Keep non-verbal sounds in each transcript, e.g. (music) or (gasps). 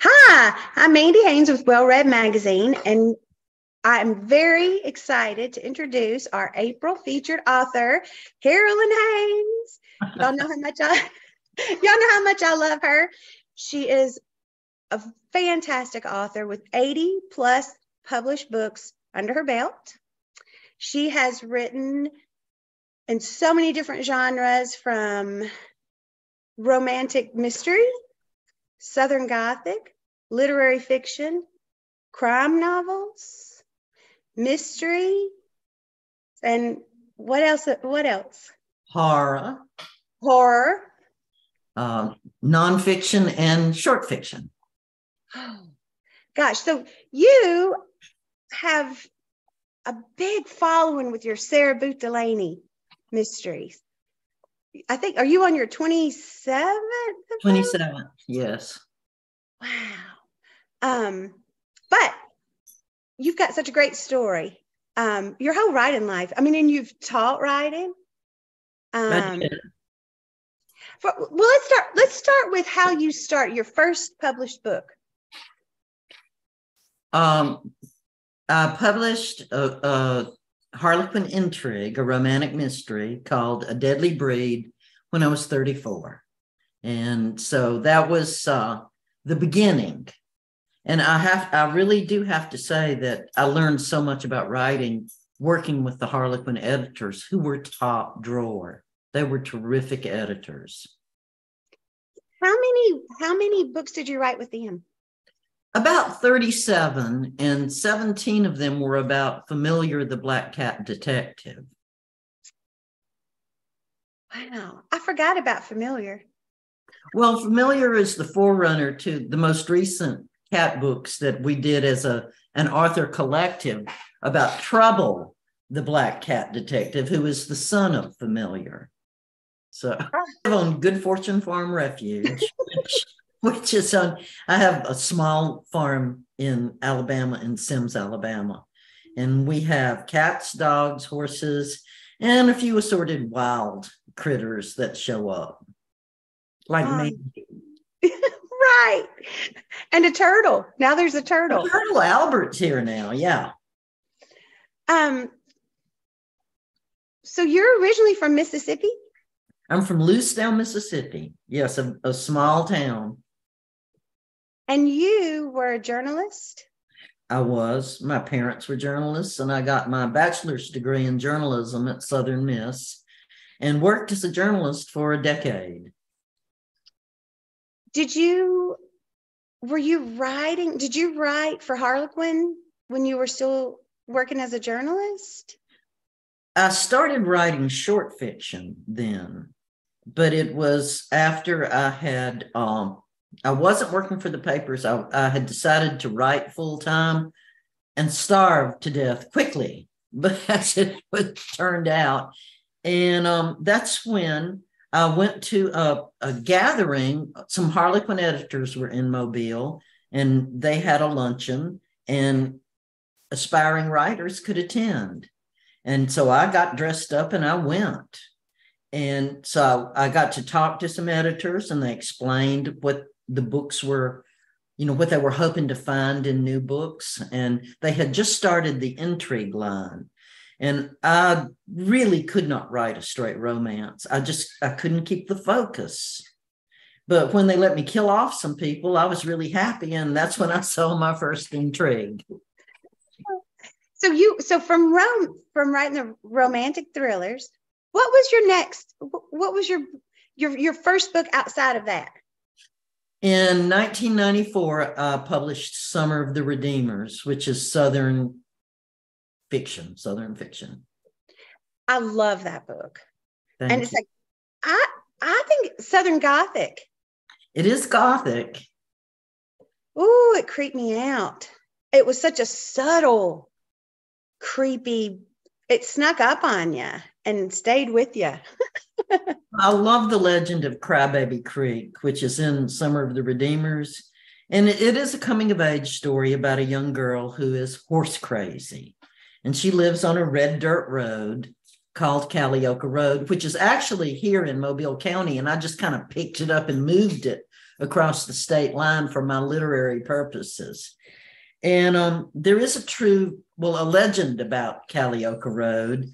Hi, I'm Mandy Haynes with Well Read Magazine, and I'm very excited to introduce our April featured author, Carolyn Haines. Y'all know how much I (laughs) y'all know how much I love her. She is a fantastic author with 80 plus published books under her belt. She has written in so many different genres from romantic mystery, Southern Gothic, literary fiction, crime novels, mystery, and what else? What else? Horror. Horror. Uh, nonfiction and short fiction. (gasps) Gosh, so you have a big following with your Sarah Booth Delaney mysteries. I think, are you on your 27th? 27th, yes. Wow. Um, but you've got such a great story. Um, your whole writing life. I mean, and you've taught writing. Um, for, well, let's start. Let's start with how you start your first published book. Um, I published a, a Harlequin intrigue, a romantic mystery called A Deadly Breed when I was 34. And so that was uh, the beginning. And I have, I really do have to say that I learned so much about writing working with the Harlequin editors who were top drawer. They were terrific editors. How many, how many books did you write with them? About 37, and 17 of them were about Familiar the Black Cat Detective. Wow, I forgot about Familiar. Well, Familiar is the forerunner to the most recent cat books that we did as a an author collective about Trouble, the Black Cat Detective, who is the son of Familiar. So (laughs) I live on Good Fortune Farm Refuge, which (laughs) which is on, I have a small farm in Alabama, in Semmes, Alabama. And we have cats, dogs, horses, and a few assorted wild critters that show up, like um, me. (laughs) right. And a turtle. Now there's a turtle. Turtle Albert's here now. Yeah. Um. So you're originally from Mississippi? I'm from Lucedale, Mississippi. Yes, a, a small town. And you were a journalist? I was. My parents were journalists, and I got my bachelor's degree in journalism at Southern Miss and worked as a journalist for a decade. Did you, were you writing, did you write for Harlequin when you were still working as a journalist? I started writing short fiction then, but it was after I had um, I wasn't working for the papers. I, I had decided to write full time and starve to death quickly, but (laughs) as it turned out. And um, that's when I went to a, a gathering. Some Harlequin editors were in Mobile and they had a luncheon, and aspiring writers could attend. And so I got dressed up and I went. And so I got to talk to some editors and they explained what the books were you know what they were hoping to find in new books and they had just started the intrigue line and i really could not write a straight romance. I just i couldn't keep the focus. But when they let me kill off some people i was really happy and that's when i saw my first intrigue. So you so from rome from writing the romantic thrillers what was your next what was your your your first book outside of that? In 1994, I published Summer of the Redeemers, which is Southern fiction, Southern fiction. I love that book. Thank and it's like, I, I think Southern Gothic. It is Gothic. Ooh, it creeped me out. It was such a subtle, creepy, it snuck up on you and stayed with you. (laughs) I love the legend of Crybaby Creek, which is in Summer of the Redeemers. And it is a coming of age story about a young girl who is horse crazy. And she lives on a red dirt road called Kali-Oka Road, which is actually here in Mobile County. And I just kind of picked it up and moved it across the state line for my literary purposes. And um, there is a true, well, a legend about Kali-Oka Road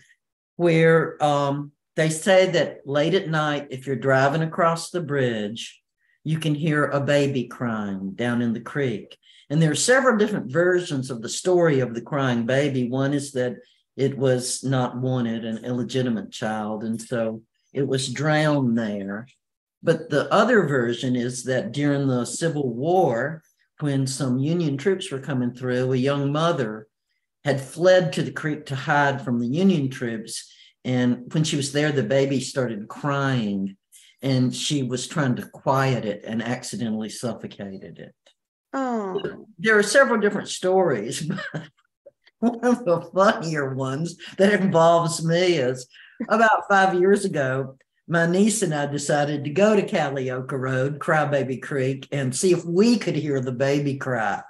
where um, they say that late at night, if you're driving across the bridge, you can hear a baby crying down in the creek. And there are several different versions of the story of the crying baby. One is that it was not wanted, an illegitimate child, and so it was drowned there. But the other version is that during the Civil War, when some Union troops were coming through, a young mother had fled to the creek to hide from the Union troops. And when she was there, the baby started crying and she was trying to quiet it and accidentally suffocated it. Oh. There are several different stories, (laughs) but one of the funnier ones that involves me is about five years ago, my niece and I decided to go to Kali-Oka Road, Crybaby Creek, and see if we could hear the baby cry.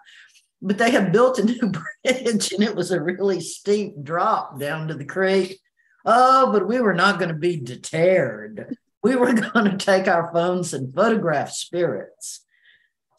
But they had built a new (laughs) bridge and it was a really steep drop down to the creek. Oh, but we were not going to be deterred. We were (laughs) going to take our phones and photograph spirits.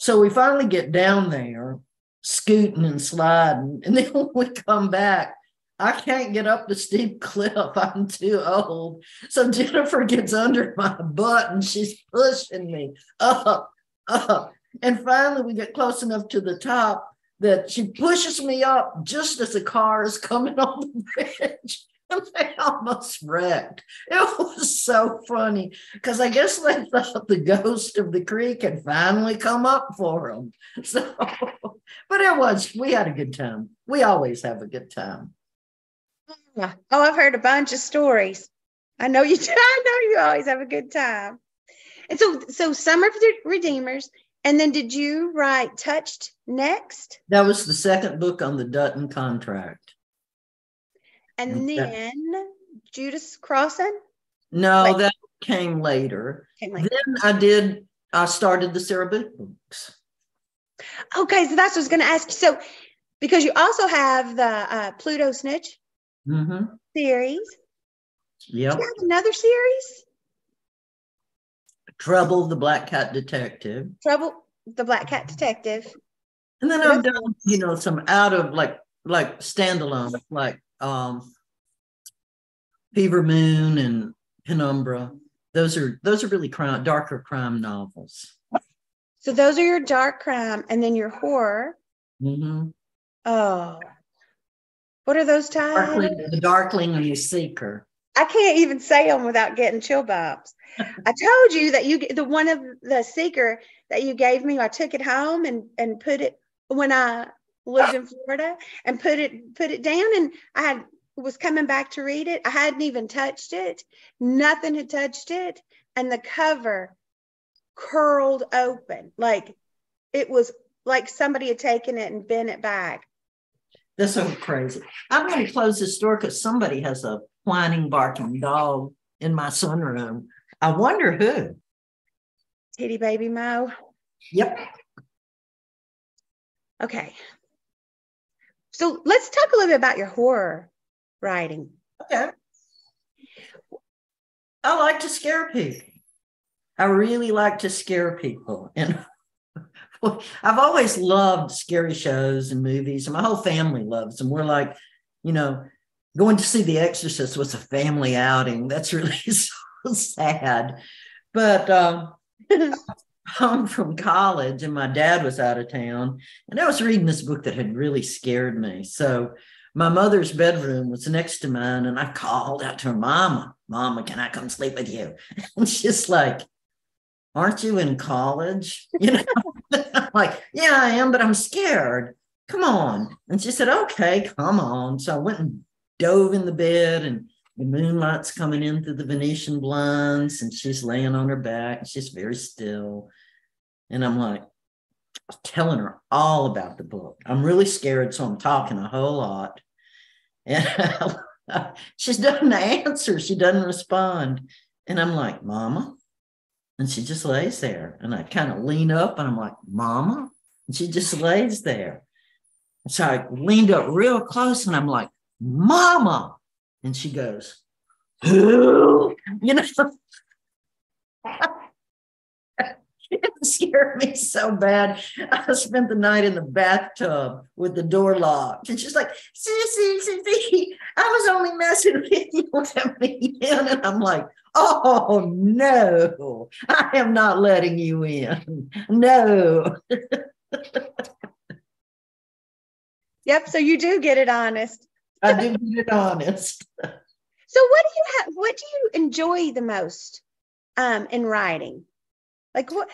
So we finally get down there, scooting and sliding. And (laughs) then when we come back, I can't get up the steep (laughs) cliff. I'm too old. So Jennifer gets under my butt and she's pushing me up, up. And finally, we get close enough to the top that she pushes me up just as the car is coming (laughs) on the bridge. (laughs) And they almost wrecked. It was so funny because I guess they (laughs) thought the ghost of the creek had finally come up for them. (laughs) So, but it was, we had a good time. We always have a good time. Oh, I've heard a bunch of stories. I know you. I know you always have a good time. And so, so Summer of the Redeemers, and then did you write Touched next? That was the second book on the Dutton contract. And then Judas Crossing. No, like, that came later. came later. Then I did. I started the Sarah books. Okay, so that's what I was going to ask you. So, because you also have the uh, Pluto Snitch mm-hmm. series. Yep. Do you have another series? Trouble the Black Cat Detective. Trouble the Black Cat Detective. And then I've done, you know, some out of like like standalone, like um Fever Moon and Penumbra. Those are those are really crime, darker crime novels. So those are your dark crime, and then your horror. Mm-hmm. Oh, what are those titles? Darkling, the Darkling and the Seeker. I can't even say them without getting chill bumps. I told you that you the one of the Seeker that you gave me. I took it home and and put it when I lived in Florida and put it put it down and I had was coming back to read it. I hadn't even touched it. Nothing had touched it. And the cover curled open. Like it was like somebody had taken it and bent it back. That's so crazy. I'm going to close this door because somebody has a whining, barking dog in my sunroom. I wonder who. Titty baby Mo. Yep. Okay. So let's talk a little bit about your horror writing. Okay. I like to scare people. I really like to scare people. And (laughs) I've always loved scary shows and movies, and my whole family loves them. We're like, you know, going to see The Exorcist was a family outing. That's really (laughs) so sad. But um, (laughs) home from college, and my dad was out of town, and I was reading this book that had really scared me. So my mother's bedroom was next to mine, and I called out to her, Mama, Mama, can I come sleep with you? (laughs) And she's like, Aren't you in college? (laughs) You know, I'm like, Yeah, I am, but I'm scared. Come on. And she said, Okay, come on. So I went and dove in the bed, and the moonlight's coming in through the Venetian blinds, and she's laying on her back. She's very still. And I'm like, telling her all about the book. I'm really scared, so I'm talking a whole lot. And (laughs) she doesn't answer. She doesn't respond. And I'm like, Mama. And she just lays there. And I kind of lean up and I'm like, Mama. And she just lays there. so I leaned up real close and I'm like, Mama. And she goes, Who? (gasps) You know? it scared me so bad. I spent the night in the bathtub with the door locked. And she's like, see, see, see, see, I was only messing with you. Let me in. And I'm like, oh no, I am not letting you in. No. yep. So you do get it honest. I do get it honest. So what do you have what do you enjoy the most um in writing? Like what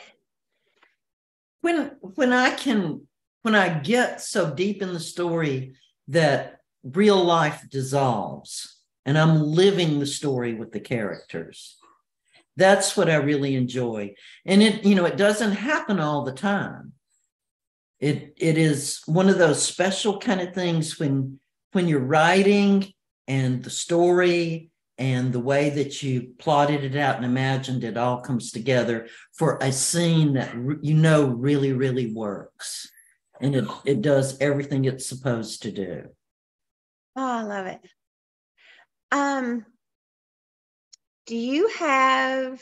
when when I can when I get so deep in the story that real life dissolves and I'm living the story with the characters. That's what I really enjoy. And it, you know, it doesn't happen all the time. It it is one of those special kind of things when when you're writing and the story and the way that you plotted it out and imagined it all comes together for a scene that you know really really works. And it, it does everything it's supposed to do. Oh i love it. Um do you have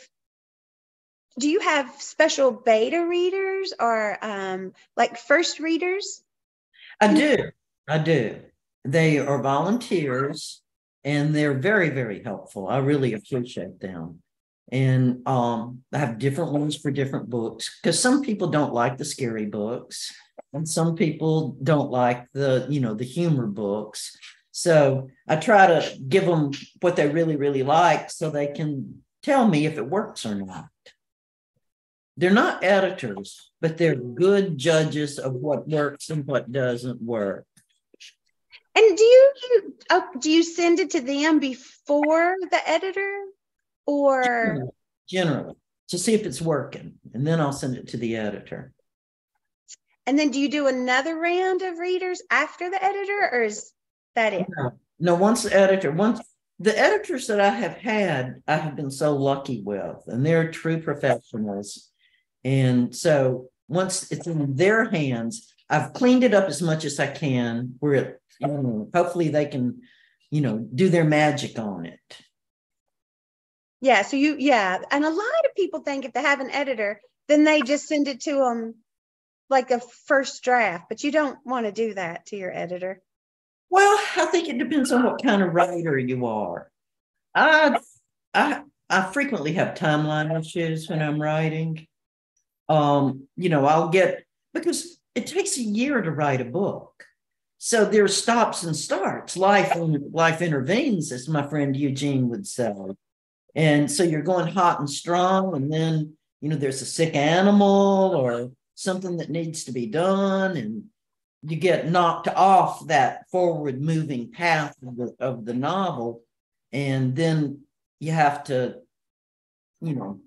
do you have special beta readers or um like first readers? I do. I do they are volunteers and they're very, very helpful. I really appreciate them. And um, I have different ones for different books because some people don't like the scary books, and some people don't like the, you know, the humor books. So I try to give them what they really, really like so they can tell me if it works or not. They're not editors, but they're good judges of what works and what doesn't work. And do you, you oh, do you send it to them before the editor or generally, generally to see if it's working and then I'll send it to the editor. And then do you do another round of readers after the editor or is that it? No, no once the editor, once the editors that I have had, I have been so lucky with, and they're true professionals. And so once it's in their hands, I've cleaned it up as much as I can where it hopefully they can, you know, do their magic on it. Yeah. So you, yeah. And a lot of people think if they have an editor, then they just send it to them like a first draft, but you don't want to do that to your editor. Well, I think it depends on what kind of writer you are. I, I, I frequently have timeline issues when I'm writing. Um, you know, I'll get because it takes a year to write a book. So there's stops and starts. Life life intervenes, as my friend Eugene would say. And so you're going hot and strong, and then you know there's a sick animal or something that needs to be done, and you get knocked off that forward moving path of the, of the novel, and then you have to, you know,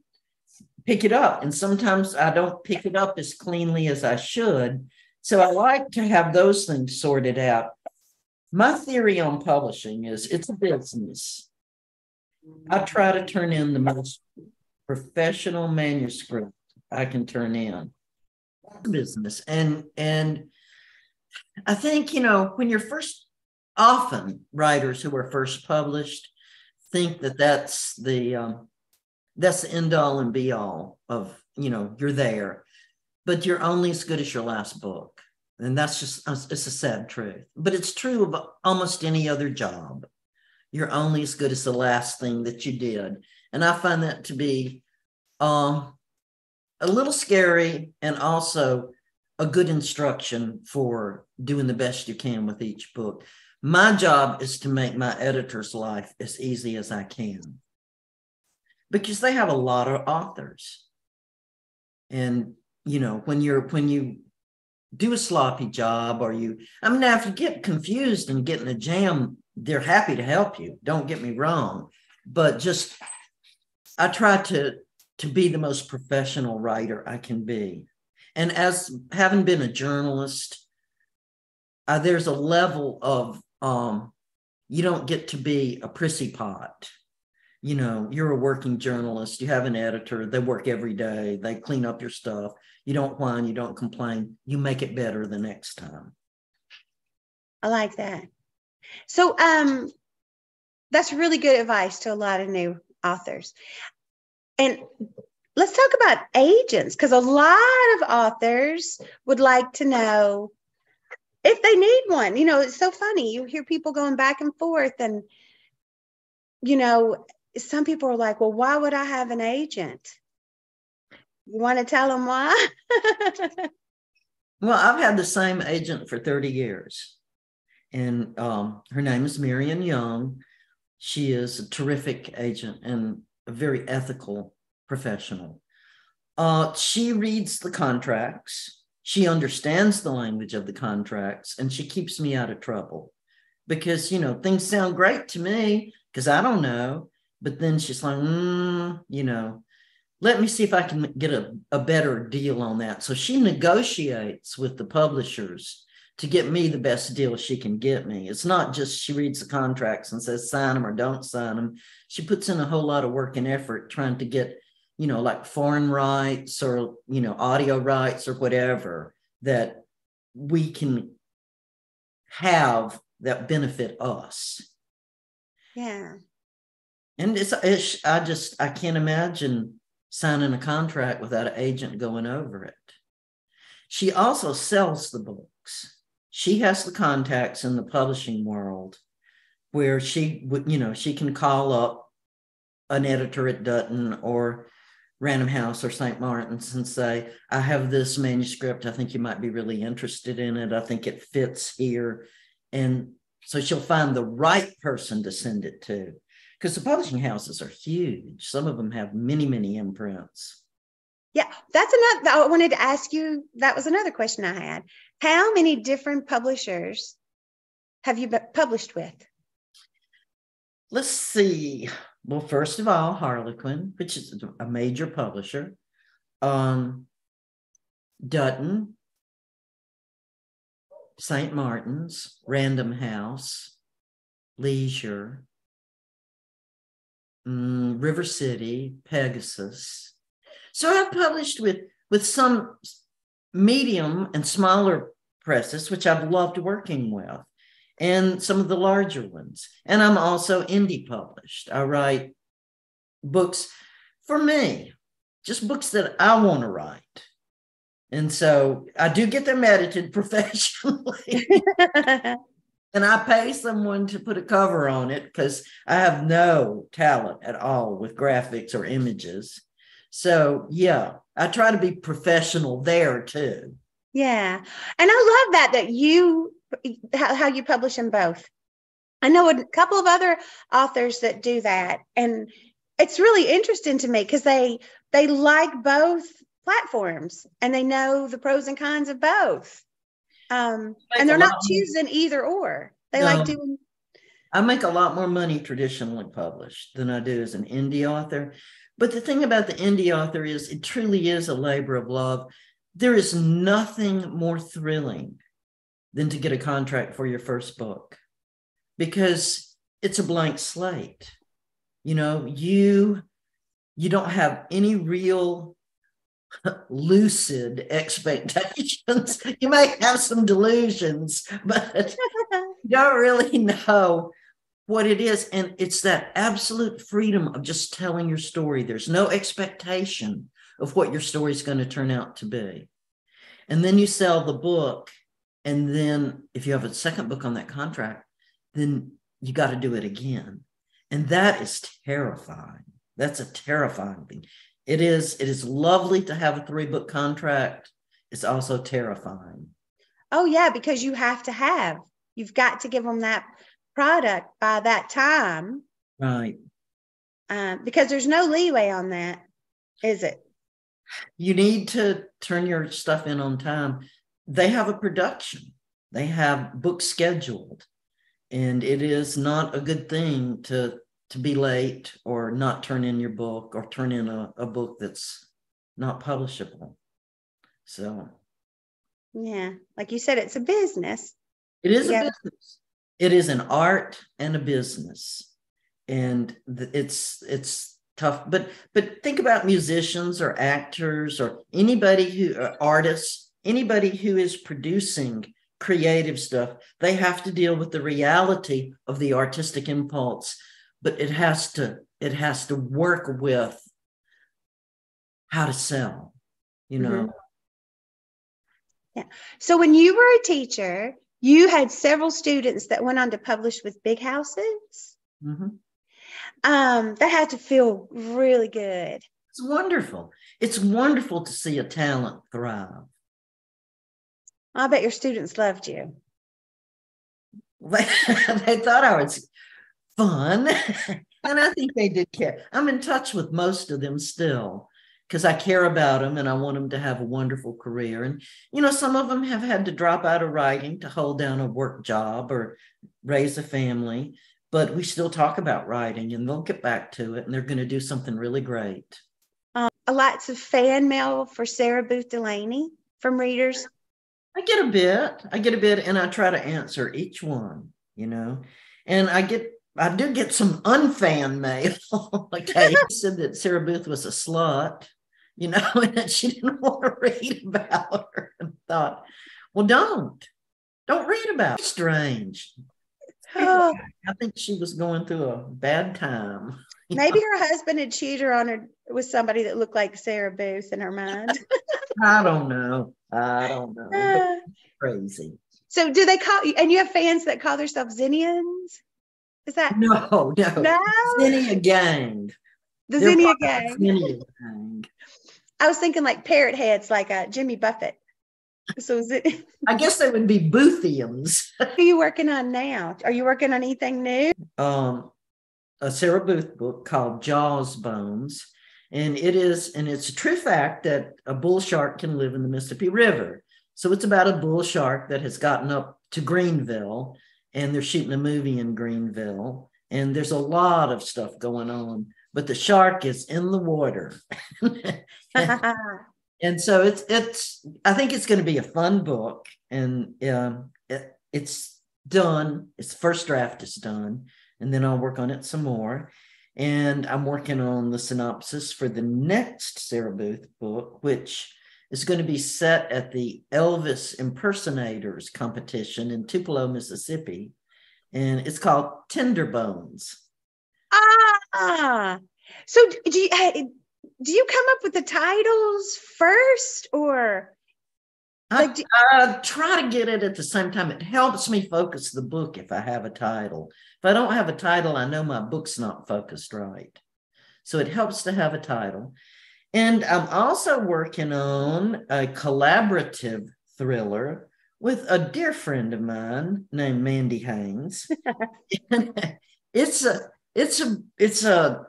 pick it up. And sometimes I don't pick it up as cleanly as I should so I like to have those things sorted out. My theory on publishing is it's a business. I try to turn in the most professional manuscript I can turn in. Business. And and I think, you know, when you're first often writers who are first published think that that's the um, that's the end all and be all of you know you're there but you're only as good as your last book. And that's just, it's a sad truth, but it's true of almost any other job. You're only as good as the last thing that you did. And I find that to be um, a little scary and also a good instruction for doing the best you can with each book. My job is to make my editor's life as easy as I can because they have a lot of authors. And you know when you're when you do a sloppy job or you i mean now if you get confused and get in a jam they're happy to help you. Don't get me wrong. But just i try to to be the most professional writer i can be. And as having been a journalist uh, there's a level of um you don't get to be a prissy pot you know you're a working journalist you have an editor they work every day they clean up your stuff you don't whine you don't complain you make it better the next time i like that so um that's really good advice to a lot of new authors and let's talk about agents because a lot of authors would like to know if they need one. You know, it's so funny. You hear people going back and forth, and, you know, some people are like, well, why would I have an agent? You want to tell them why? (laughs) well, I've had the same agent for 30 years, and um, her name is Marian Young. She is a terrific agent and a very ethical professional. Uh, she reads the contracts she understands the language of the contracts and she keeps me out of trouble because you know things sound great to me because i don't know but then she's like mm, you know let me see if i can get a, a better deal on that so she negotiates with the publishers to get me the best deal she can get me it's not just she reads the contracts and says sign them or don't sign them she puts in a whole lot of work and effort trying to get you know, like foreign rights or, you know, audio rights or whatever that we can have that benefit us. Yeah. And it's, it's, I just, I can't imagine signing a contract without an agent going over it. She also sells the books. She has the contacts in the publishing world where she would, you know, she can call up an editor at Dutton or Random House or St. Martin's and say, I have this manuscript. I think you might be really interested in it. I think it fits here. And so she'll find the right person to send it to because the publishing houses are huge. Some of them have many, many imprints. Yeah, that's another. I wanted to ask you. That was another question I had. How many different publishers have you published with? Let's see. Well, first of all, Harlequin, which is a major publisher, um, Dutton, St. Martin's, Random House, Leisure, um, River City, Pegasus. So I've published with with some medium and smaller presses, which I've loved working with and some of the larger ones. And I'm also indie published. I write books for me, just books that I want to write. And so I do get them (laughs) edited professionally. (laughs) and I pay someone to put a cover on it because I have no talent at all with graphics or images. So, yeah, I try to be professional there too. Yeah. And I love that that you how, how you publish them both. I know a couple of other authors that do that, and it's really interesting to me because they they like both platforms and they know the pros and cons of both. Um, and they're not choosing either or. They no, like doing. I make a lot more money traditionally published than I do as an indie author. But the thing about the indie author is it truly is a labor of love. There is nothing more thrilling than to get a contract for your first book because it's a blank slate. You know, you you don't have any real lucid expectations. (laughs) you may have some delusions, (laughs) but you don't really know what it is. And it's that absolute freedom of just telling your story. There's no expectation of what your story is going to turn out to be. And then you sell the book and then if you have a second book on that contract, then you got to do it again. And that is terrifying. That's a terrifying thing. It is, it is lovely to have a three book contract. It's also terrifying. Oh, yeah, because you have to have, you've got to give them that product by that time. Right. Um, because there's no leeway on that, is it? You need to turn your stuff in on time they have a production, they have books scheduled, and it is not a good thing to to be late or not turn in your book or turn in a, a book that's not publishable. So, yeah, like you said, it's a business. It is yeah. a business. It is an art and a business, and it's it's tough. But but think about musicians or actors or anybody who uh, artists anybody who is producing creative stuff, they have to deal with the reality of the artistic impulse, but it has to it has to work with how to sell, you know. Mm-hmm. Yeah. So when you were a teacher, you had several students that went on to publish with big houses. Mm-hmm. Um, that had to feel really good. It's wonderful. It's wonderful to see a talent thrive. I bet your students loved you. (laughs) they thought I was fun. (laughs) and I think they did care. I'm in touch with most of them still because I care about them and I want them to have a wonderful career. And, you know, some of them have had to drop out of writing to hold down a work job or raise a family, but we still talk about writing and they'll get back to it and they're going to do something really great. Um, lots of fan mail for Sarah Booth Delaney from readers. I get a bit. I get a bit and I try to answer each one, you know. And I get I do get some unfan mail. (laughs) like I said that Sarah Booth was a slut, you know, (laughs) and that she didn't want to read about her. And thought, well, don't, don't read about it. Strange. Oh. I think she was going through a bad time. (laughs) Maybe know? her husband had cheated on her with somebody that looked like Sarah Booth in her mind. I don't know. I don't know. Uh, crazy. So do they call you and you have fans that call themselves Zinnians? Is that no, (laughs) no, no? Zinnia Gang. The They're Zinnia Gang. Zinnia Gang. I was thinking like parrot heads, like a uh, Jimmy Buffett. So is it? (laughs) I guess they would be Boothians. what are you working on now? Are you working on anything new? Um, a Sarah Booth book called Jaws Bones, and it is, and it's a true fact that a bull shark can live in the Mississippi River. So it's about a bull shark that has gotten up to Greenville and they're shooting a movie in Greenville. And there's a lot of stuff going on, but the shark is in the water. (laughs) (laughs) and so it's it's I think it's going to be a fun book, and um, it, it's done. Its first draft is done, and then I'll work on it some more. And I'm working on the synopsis for the next Sarah Booth book, which is going to be set at the Elvis Impersonators competition in Tupelo, Mississippi. And it's called Tender Bones. Ah, so do you, do you come up with the titles first or? Like, I, I try to get it at the same time. It helps me focus the book if I have a title. If I don't have a title, I know my book's not focused right. So it helps to have a title. And I'm also working on a collaborative thriller with a dear friend of mine named Mandy Haynes. (laughs) it's a it's a it's a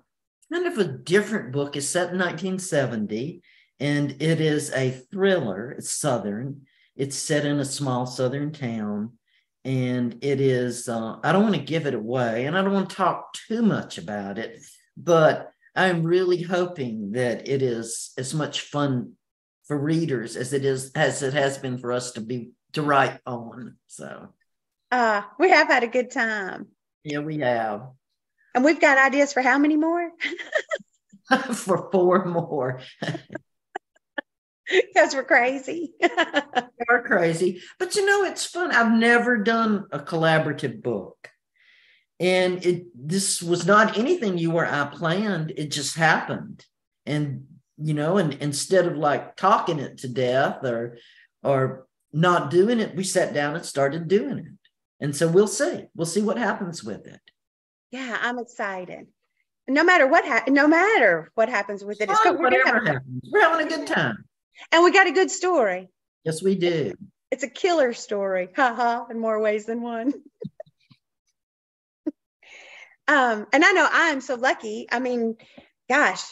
kind of a different book. It's set in 1970 and it is a thriller. It's southern. It's set in a small southern town and it is uh, I don't want to give it away and I don't want to talk too much about it, but I'm really hoping that it is as much fun for readers as it is as it has been for us to be to write on. So uh we have had a good time. Yeah, we have. And we've got ideas for how many more? (laughs) for four more. (laughs) Because we're crazy. (laughs) we're crazy. But you know, it's fun. I've never done a collaborative book and it this was not anything you or I planned. It just happened, and you know, and instead of like talking it to death or or not doing it, we sat down and started doing it. And so we'll see. We'll see what happens with it. Yeah, I'm excited. No matter what ha- no matter what happens with it, it's oh, whatever happens. We're having a good time. And we got a good story. Yes, we do. It's a killer story. Ha ha, in more ways than one. (laughs) Um, and I know I'm so lucky. I mean, gosh,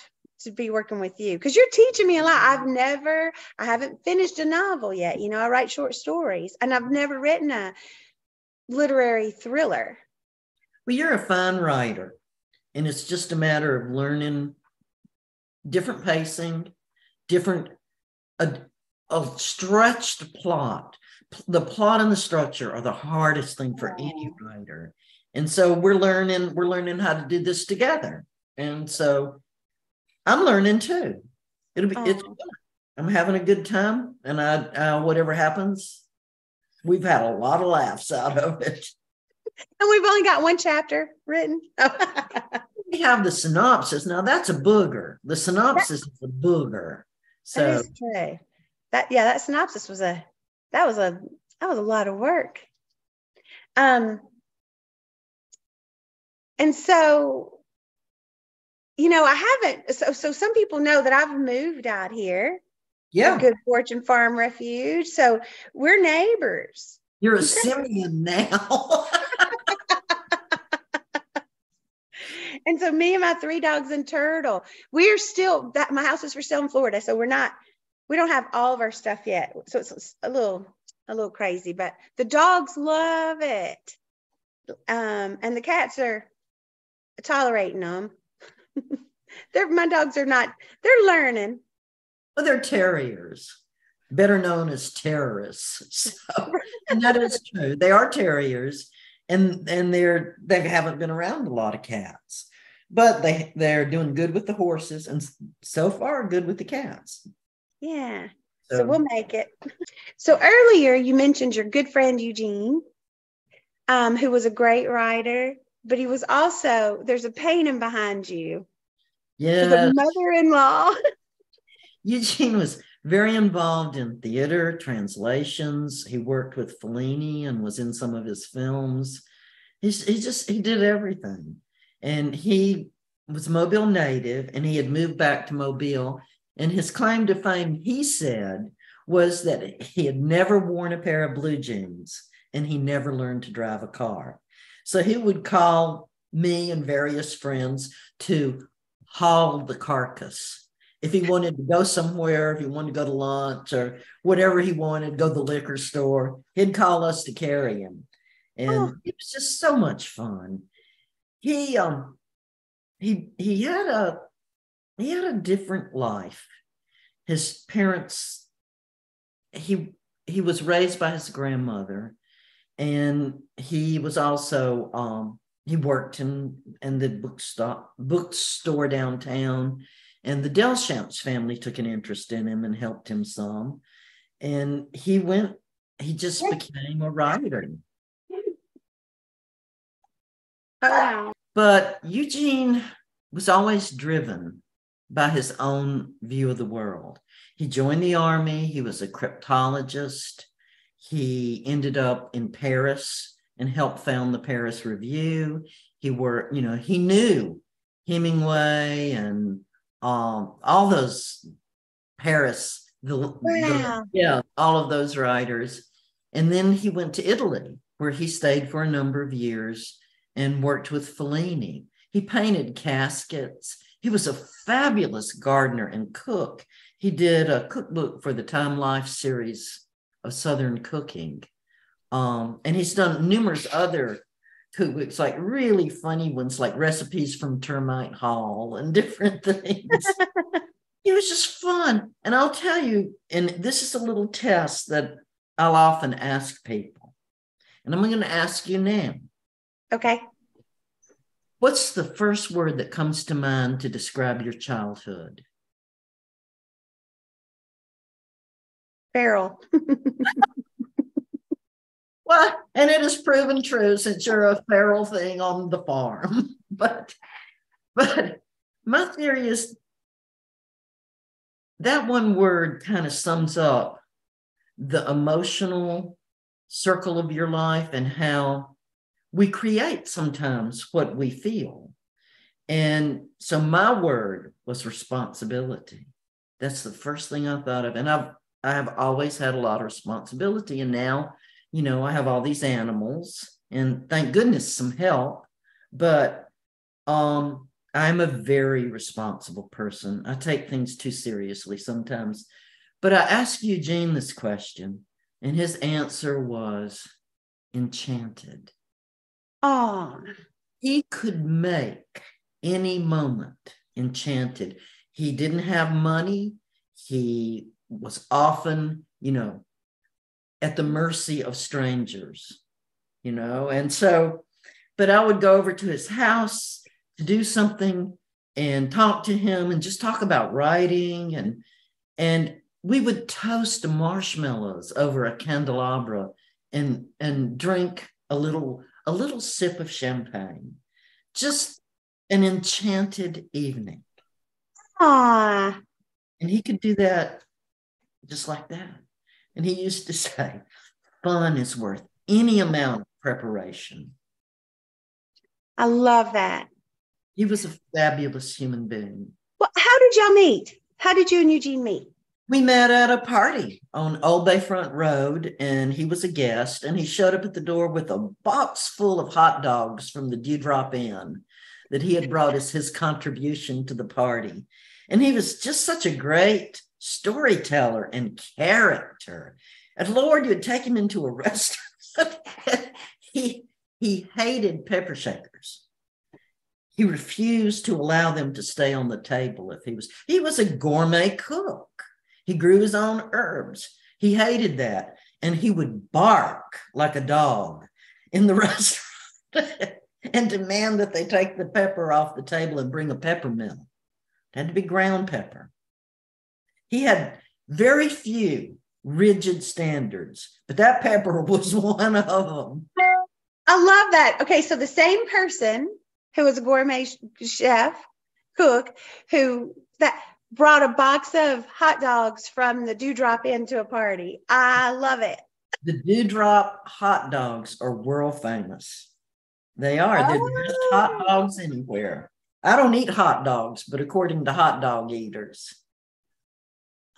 to be working with you because you're teaching me a lot. I've never, I haven't finished a novel yet. You know, I write short stories and I've never written a literary thriller. Well, you're a fine writer, and it's just a matter of learning different pacing, different, a, a stretched plot. The plot and the structure are the hardest thing for any writer and so we're learning we're learning how to do this together and so i'm learning too it'll be oh. it's i'm having a good time and i uh, whatever happens we've had a lot of laughs out of it and we've only got one chapter written (laughs) we have the synopsis. Now that's a booger. The synopsis is a booger. So that is true. That yeah, that synopsis was a that was a that was a lot of work. Um and so you know, I haven't so so some people know that I've moved out here. yeah, Good Fortune Farm Refuge. So we're neighbors. you're a (laughs) simian now. (laughs) And so me and my three dogs and turtle, we're still that my house is for sale in Florida. So we're not, we don't have all of our stuff yet. So it's a little, a little crazy, but the dogs love it. Um, and the cats are tolerating them. (laughs) they're my dogs are not, they're learning. well, they're terriers, better known as terrorists. So, and that is true. They are terriers, and and they're they haven't been around a lot of cats, but they they're doing good with the horses, and so far good with the cats. Yeah. So we'll make it. So earlier you mentioned your good friend Eugene, um, who was a great writer, but he was also there's a painting behind you. yeah, The mother-in-law. (laughs) Eugene was very involved in theater, translations. He worked with Fellini and was in some of his films. He's, he just, he did everything. And he was Mobile native and he had moved back to Mobile. And his claim to fame, he said, was that he had never worn a pair of blue jeans and he never learned to drive a car. So he would call me and various friends to haul the carcass if he wanted to go somewhere, if he wanted to go to lunch or whatever he wanted, go to the liquor store, he'd call us to carry him. And Oh. it was just so much fun. He um he he had a he had a different life. His parents he he was raised by his grandmother and he was also um he worked in in the bookstore bookstore downtown and the Delchamps family took an interest in him and helped him some. And he went, he just became a writer. Wow. But Eugene was always driven by his own view of the world. He joined the army, he was a cryptologist. He ended up in Paris and helped found the Paris Review. He worked, you know, he knew Hemingway and um, all those Paris, the, the- yeah, all of those writers. And then he went to Italy, where he stayed for a number of years and worked with Fellini. He painted caskets. He was a fabulous gardener and cook. He did a cookbook for the Time Life series of Southern cooking. Um, and he's done numerous other cookbooks, like really funny ones, like recipes from Termite Hall and (laughs) different things. (laughs) it was just fun. And I'll tell you, and this is a little test that I'll often ask people. And I'm going to ask you now Okay. what's the first word that comes to mind to describe your childhood? Feral. (laughs) Well, and it has proven true since you're a feral thing on the farm. (laughs) but but my theory is that one word kind of sums up the emotional circle of your life and how we create sometimes what we feel. And so my word was responsibility. That's the first thing I thought of. And I've I have always had a lot of responsibility. And now you know, I have all these animals and thank goodness some help, but um I'm a very responsible person. I take things too seriously sometimes. But I asked Eugene this question, and his answer was enchanted. Oh, He could make any moment enchanted. He didn't have money. He was often, you know, at the mercy of strangers, you know. And so, but I would go over to his house to do something and talk to him and just talk about writing and and we would toast marshmallows over a candelabra and and drink a little a little sip of champagne just an enchanted evening. Ah. And he could do that just like that. And he used to (laughs) say, fun is worth any amount of preparation. I love that. He was a fabulous human being. Well, how did y'all meet? How did you and Eugene meet? We met at a party on Old Bayfront Road, and he was a guest. And he showed up at the door with a box full of hot dogs from the Dewdrop Inn that he had brought as his contribution to the party. And he was just such a great storyteller and character. And Lord, you would take him into a (laughs) restaurant. he he hated pepper shakers. He refused to allow them to stay on the table if he was he was a gourmet cook. He grew his own herbs. He hated that. And he would bark like a dog in the (laughs) restaurant and demand that they take the pepper off the table and bring a pepper mill. It had to be ground pepper. He had very few rigid standards, but that pepper (laughs) was one of them. I love that. Okay, so the same person who was a gourmet chef, cook, who that brought a box of hot dogs from the Dewdrop into a party. I love it. The Dewdrop hot dogs are world famous. They are. They're the best hot oh. dogs anywhere. I don't eat hot dogs, but according to hot dog eaters.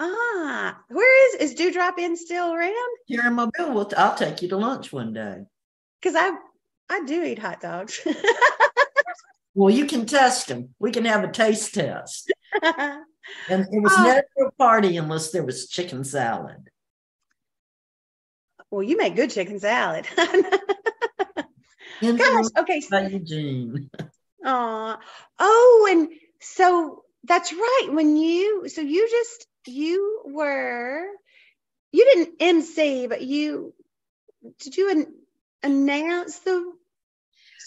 Ah, where is is Dewdrop Inn still around? Here in Mobile. We'll t- I'll take you to lunch one day. Because I I do eat hot dogs. (laughs) well, you can test them. We can have a taste test. (laughs) and it was oh. never a party unless there was chicken salad. Well, you make good chicken salad. (laughs) Gosh, okay. By Eugene. Aw. Oh, and so that's right. When you so you just you were you didn't MC, but you did you an, announce the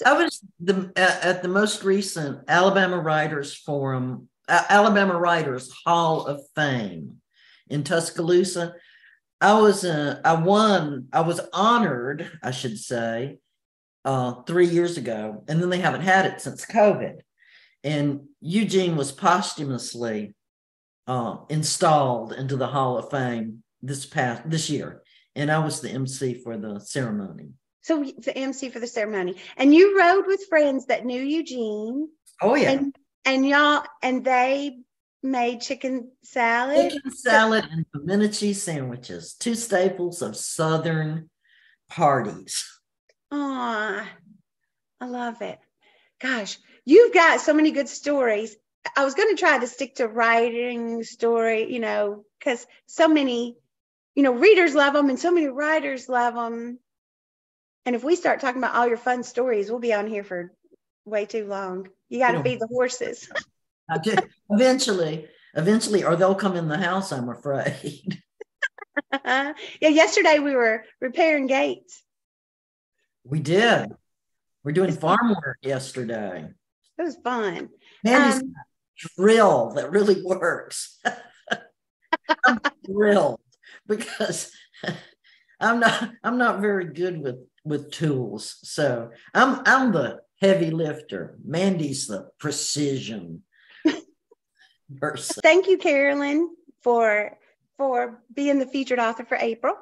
I was the at the most recent Alabama Writers Forum, Alabama Writers Hall of Fame in Tuscaloosa. I was uh, I won. I was honored, I should say, uh, three years ago, and then they haven't had it since COVID. And Eugene was posthumously uh, installed into the Hall of Fame this past this year, and I was the MC for the ceremony. So the MC for the ceremony, and you rode with friends that knew Eugene. Oh yeah, and, and y'all and they made chicken salad, chicken salad, and pimento cheese sandwiches, two staples of Southern parties. Ah, I love it. Gosh, you've got so many good stories. I was going to try to stick to writing story, you know, because so many, you know, readers love them and so many writers love them. And if we start talking about all your fun stories, we'll be on here for way too long. You got to feed the horses. (laughs) eventually, eventually, or they'll come in the house, I'm afraid. (laughs) (laughs) yeah, yesterday we were repairing gates we did. We're doing farm work yesterday. It was fun. Mandy's um, drill that really works. (laughs) I'm thrilled because (laughs) I'm not I'm not very good with with tools. So I'm I'm the heavy lifter. Mandy's the precision (laughs) person. Thank you, Carolyn, for for being the featured author for April.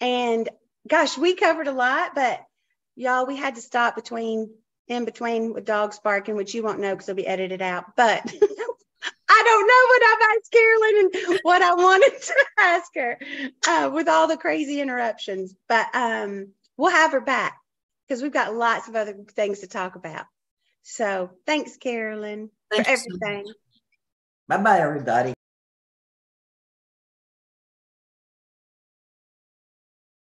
And gosh, we covered a lot, but y'all, we had to stop between in between with dogs barking, which you won't know because it'll be edited out. But (laughs) I don't know what I've asked Carolyn and what I wanted to (laughs) ask her uh, with all the crazy interruptions. But um, we'll have her back because we've got lots of other things to talk about. So thanks, Carolyn, thanks. for everything. Bye bye, everybody.